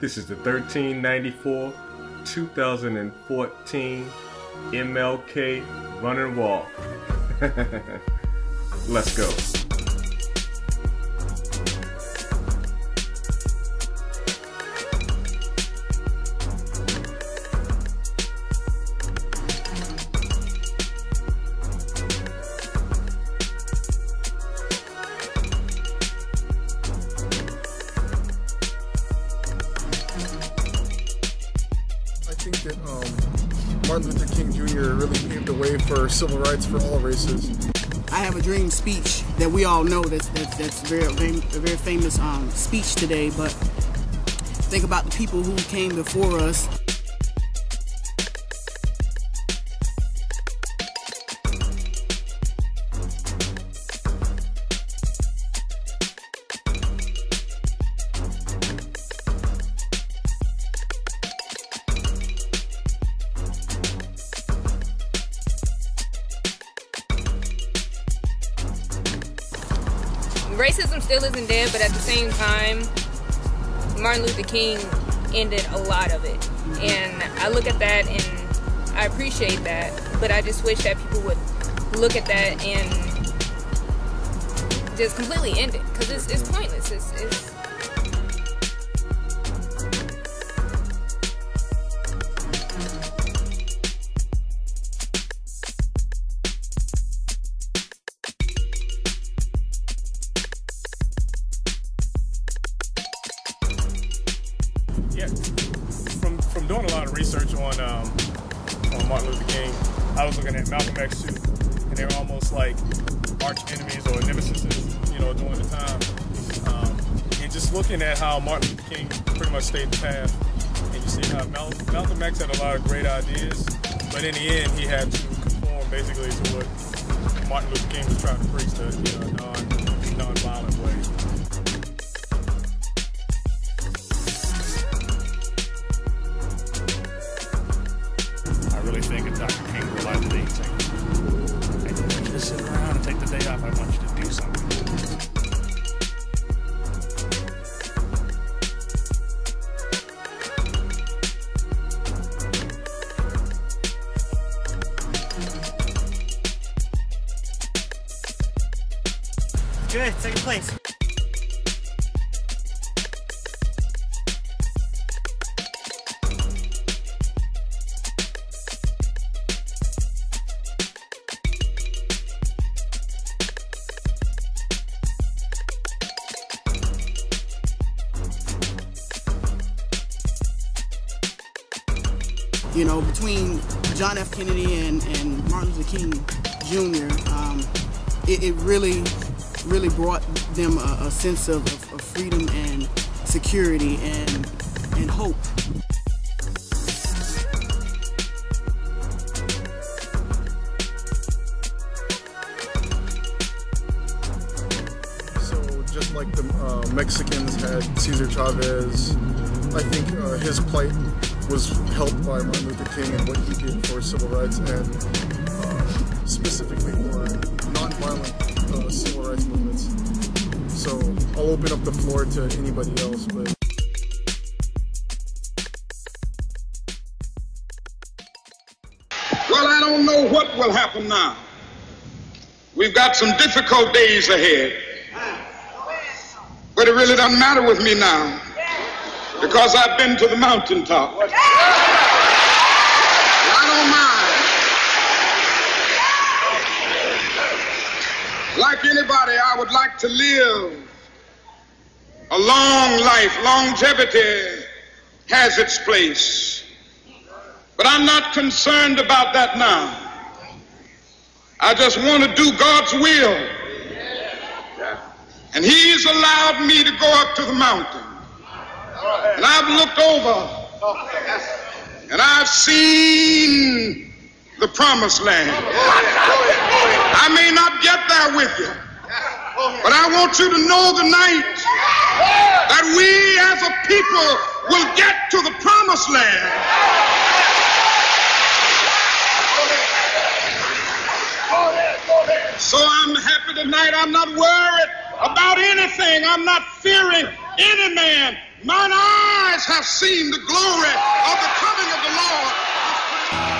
This is the 1394 2014 MLK Run and Walk. Let's go. Martin Luther King Jr. really paved the way for civil rights for all races. I have a dream speech that we all know that's that's, that's very a very famous um, speech today. But think about the people who came before us racism still isn't dead, but at the same time, Martin Luther King ended a lot of it. And I look at that and I appreciate that, but I just wish that people would look at that and just completely end it because it's, it's pointless. It's, it's research on um, on Martin Luther King, I was looking at Malcolm X too, and they were almost like arch enemies or nemesis, you know, during the time. Um, and just looking at how Martin Luther King pretty much stayed the path, and you see how Mal- Malcolm X had a lot of great ideas, but in the end, he had to conform basically to what Martin Luther King was trying to preach, the you know, non non-violent way. Good, second place. you know, between John F. Kennedy and, and Martin Luther King Jr., um, it, it, really, really brought them a, a sense of, of, of, freedom and security and, and hope. So just like the uh, Mexicans had Cesar Chavez, I think uh, his plight was helped by Martin Luther King and what he did for civil rights and uh, specifically for nonviolent uh, civil rights movements. So I'll open up the floor to anybody else, but. Well, I don't know what will happen now. We've got some difficult days ahead. But it really doesn't matter with me now because I've been to the mountaintop. I don't mind. Like anybody, I would like to live a long life. Longevity has its place. But I'm not concerned about that now. I just want to do God's will. And He's allowed me to go up to the mountain. And I've looked over and I've seen the promised land. I may not get there with you, but I want you to know tonight that we as a people will get to the promised land. So I'm happy tonight. I'm not worried about anything. I'm not fearing any man Mine eyes have seen the glory of the coming of the Lord.